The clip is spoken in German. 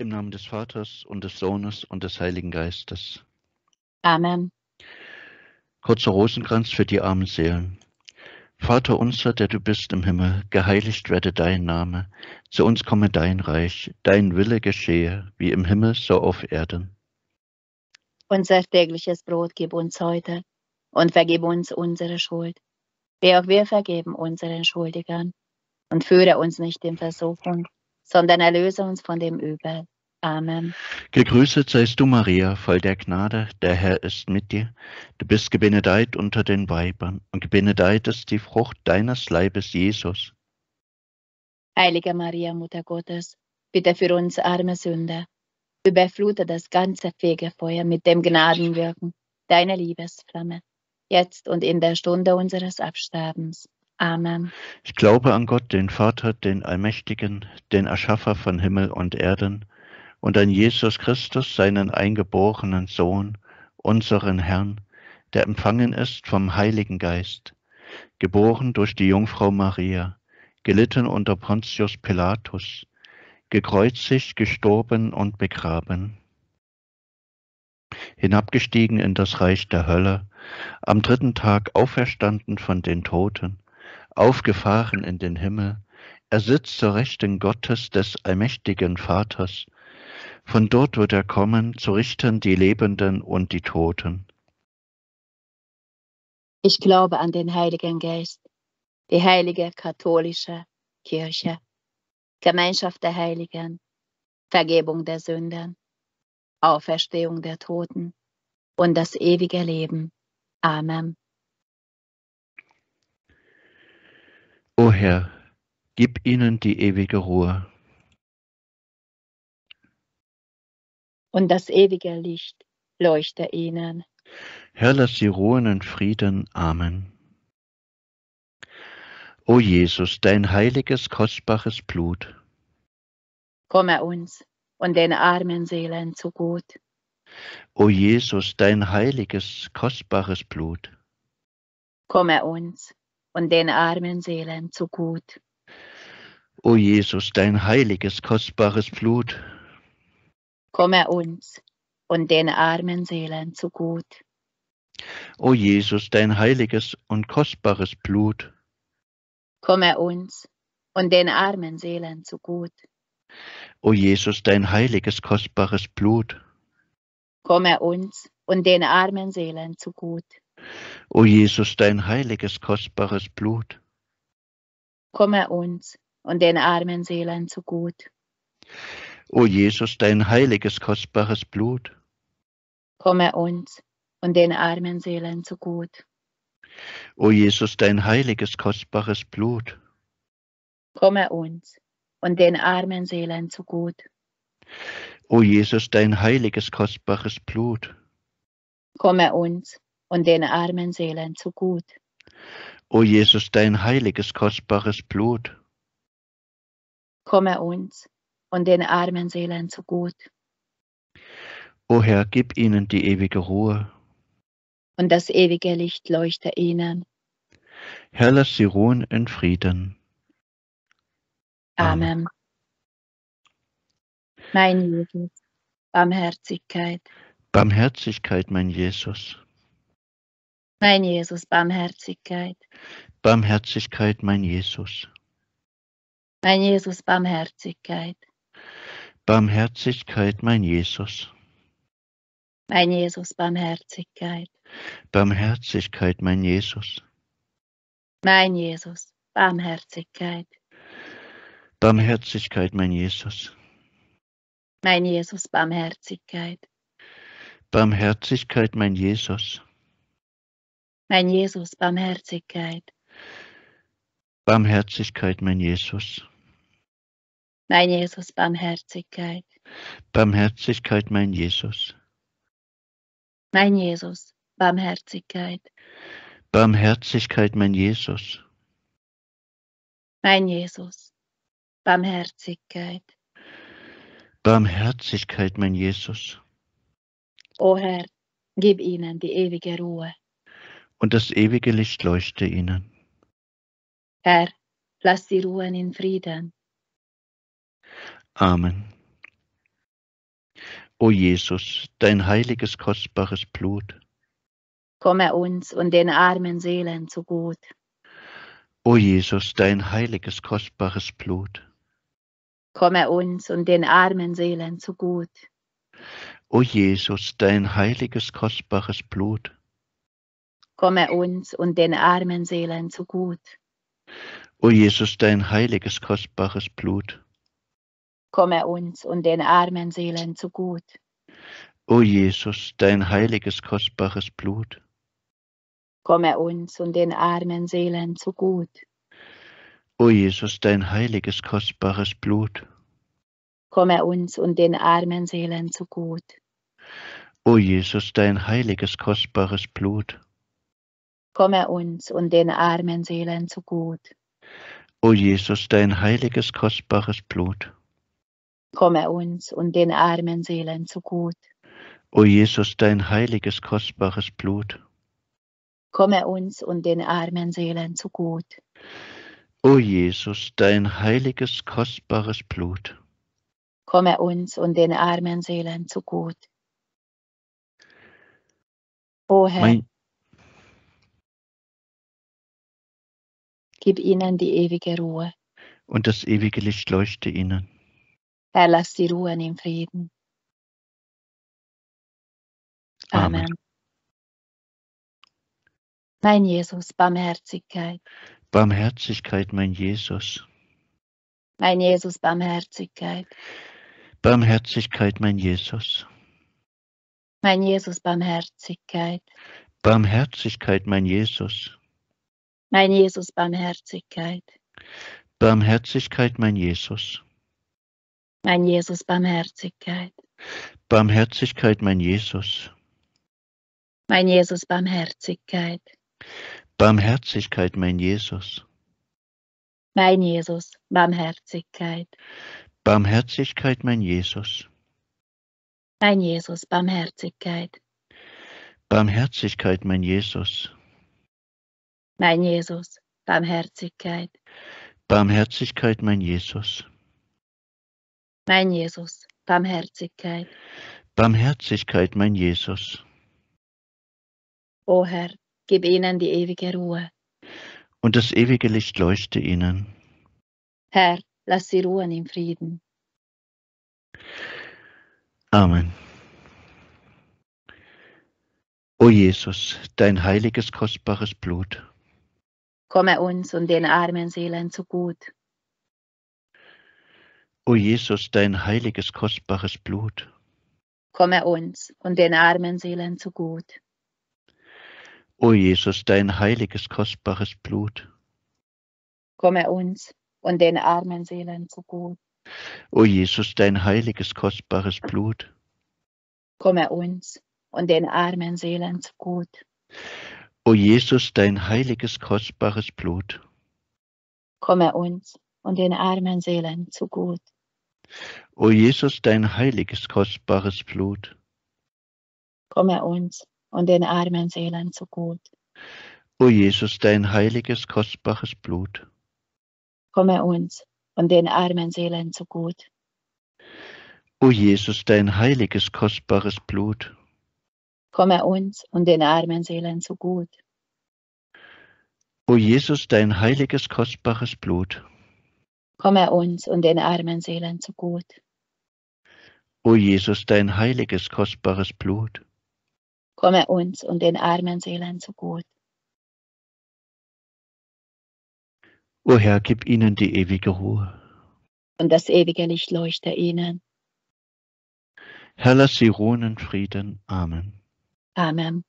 Im Namen des Vaters und des Sohnes und des Heiligen Geistes. Amen. Kurzer Rosenkranz für die armen Seelen. Vater unser, der du bist im Himmel, geheiligt werde dein Name, zu uns komme dein Reich, dein Wille geschehe, wie im Himmel so auf Erden. Unser tägliches Brot gib uns heute und vergib uns unsere Schuld, wie auch wir vergeben unseren Schuldigern. Und führe uns nicht in Versuchung, sondern erlöse uns von dem Übel. Amen. Gegrüßet seist du, Maria, voll der Gnade, der Herr ist mit dir. Du bist gebenedeit unter den Weibern, und gebenedeit ist die Frucht deines Leibes, Jesus. Heilige Maria, Mutter Gottes, bitte für uns arme Sünder, überflute das ganze Fegefeuer mit dem Gnadenwirken deiner Liebesflamme, jetzt und in der Stunde unseres Absterbens. Amen. Ich glaube an Gott, den Vater, den Allmächtigen, den Erschaffer von Himmel und Erden, und an Jesus Christus, seinen eingeborenen Sohn, unseren Herrn, der empfangen ist vom Heiligen Geist, geboren durch die Jungfrau Maria, gelitten unter Pontius Pilatus, gekreuzigt, gestorben und begraben, hinabgestiegen in das Reich der Hölle, am dritten Tag auferstanden von den Toten, aufgefahren in den Himmel, er sitzt zur Rechten Gottes des allmächtigen Vaters, von dort wird er kommen, zu richten die Lebenden und die Toten. Ich glaube an den Heiligen Geist, die heilige katholische Kirche, Gemeinschaft der Heiligen, Vergebung der Sünden, Auferstehung der Toten und das ewige Leben. Amen. O Herr, gib ihnen die ewige Ruhe. und das ewige Licht leuchte ihnen. Herr, lass sie ruhen in Frieden. Amen. O Jesus, dein heiliges, kostbares Blut. Komme uns und den armen Seelen zu gut. O Jesus, dein heiliges, kostbares Blut. Komme uns und den armen Seelen zu gut. O Jesus, dein heiliges, kostbares Blut komme uns und den armen Seelen zu gut. O Jesus, dein heiliges und kostbares Blut, komme uns und den armen Seelen zu gut. O Jesus, dein heiliges, kostbares Blut, komme uns und den armen Seelen zu gut. O Jesus, dein heiliges, kostbares Blut, komme uns und den armen Seelen zu gut. O Jesus, dein heiliges, kostbares Blut. Komme uns und den armen Seelen zu gut. O Jesus, dein heiliges, kostbares Blut. Komme uns und den armen Seelen zu gut. O Jesus, dein heiliges, kostbares Blut. Komme uns und den armen Seelen zu gut. O Jesus, dein heiliges, kostbares Blut. Komme uns und den armen Seelen zu gut. O Herr, gib ihnen die ewige Ruhe. Und das ewige Licht leuchte ihnen. Herr, lass sie ruhen in Frieden. Amen. Amen. Mein Jesus, Barmherzigkeit. Barmherzigkeit, mein Jesus. Mein Jesus, Barmherzigkeit. Barmherzigkeit, mein Jesus. Mein Jesus, Barmherzigkeit. Barmherzigkeit, mein Jesus. Mein Jesus, Barmherzigkeit. Barmherzigkeit, mein Jesus. Mein Jesus, Barmherzigkeit. Barmherzigkeit, mein Jesus. Mein Jesus, Barmherzigkeit. Barmherzigkeit, mein Jesus. Mein Jesus, Barmherzigkeit. Barmherzigkeit, mein Jesus. Mein Jesus, Barmherzigkeit. Barmherzigkeit, mein Jesus. Mein Jesus, Barmherzigkeit. Barmherzigkeit, mein Jesus. Mein Jesus, Barmherzigkeit. Barmherzigkeit, mein Jesus. O Herr, gib ihnen die ewige Ruhe. Und das ewige Licht leuchte ihnen. Herr, lass sie ruhen in Frieden. Amen. O Jesus, dein heiliges, kostbares Blut. Komme uns und den armen Seelen zu gut. O Jesus, dein heiliges, kostbares Blut. Komme uns und den armen Seelen zu gut. O Jesus, dein heiliges, kostbares Blut. Komme uns und den armen Seelen zu gut. O Jesus, dein heiliges, kostbares Blut. Komme uns und den armen Seelen zu gut. O Jesus, dein heiliges, kostbares Blut. Komme uns und den armen Seelen zu gut. O Jesus, dein heiliges, kostbares Blut. Komme uns und den armen Seelen zu gut. O Jesus, dein heiliges, kostbares Blut. Komme uns und den armen Seelen zu gut. O Jesus, dein heiliges, kostbares Blut. Komme uns und den armen Seelen zu gut. O Jesus, dein heiliges, kostbares Blut. Komme uns und den armen Seelen zu gut. O Jesus, dein heiliges, kostbares Blut. Komme uns und den armen Seelen zu gut. O Herr, Mein, gib ihnen die ewige Ruhe. und das ewige Licht leuchte ihnen. Herr, lass sie ruhen im Frieden. Amen. Amen. Mein Jesus, Barmherzigkeit. Barmherzigkeit, mein Jesus. Mein Jesus, Barmherzigkeit. Barmherzigkeit, mein Jesus. Mein Jesus, Barmherzigkeit. Barmherzigkeit, mein Jesus. Mein Jesus, Barmherzigkeit. Barmherzigkeit, mein Jesus. Mein Jesus, Barmherzigkeit. Barmherzigkeit, mein Jesus. Mein Jesus, Barmherzigkeit. Barmherzigkeit, mein Jesus. Mein Jesus, Barmherzigkeit. Barmherzigkeit, mein Jesus. Mein Jesus, Barmherzigkeit. Barmherzigkeit, mein Jesus. Mein Jesus, Barmherzigkeit. Barmherzigkeit, mein Jesus. Mein Jesus, Barmherzigkeit. Barmherzigkeit, mein Jesus. O Herr, gib ihnen die ewige Ruhe. Und das ewige Licht leuchte ihnen. Herr, lass sie ruhen im Frieden. Amen. O Jesus, dein heiliges, kostbares Blut. Komme uns und den armen Seelen zu gut. O Jesus, dein heiliges, kostbares Blut. Komme uns und den armen Seelen zu gut. O Jesus, dein heiliges, kostbares Blut. Komme uns und den armen Seelen zu gut. O Jesus, dein heiliges, kostbares Blut. Komme uns und den armen Seelen zu gut. O Jesus, dein heiliges, kostbares Blut. Komme uns und den armen Seelen zu gut. O Jesus, dein heiliges, kostbares Blut. Komme uns und den armen Seelen zu gut. O Jesus, dein heiliges, kostbares Blut. Komme uns und den armen Seelen zu gut. O Jesus, dein heiliges, kostbares Blut. Komme uns und den armen Seelen zu gut. O Jesus, dein heiliges, kostbares Blut. Komme uns und den armen Seelen zu gut. O Jesus, dein heiliges, kostbares Blut. Komme uns und den armen Seelen zu gut. O Herr, gib ihnen die ewige Ruhe. Und das ewige Licht leuchte ihnen. Herr, lass sie ruhen in Frieden. Amen. Amen.